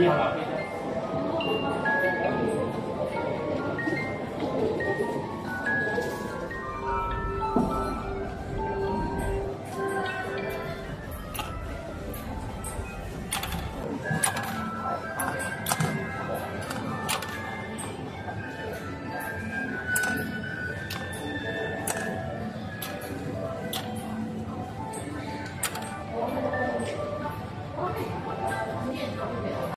Yeah. from the middle.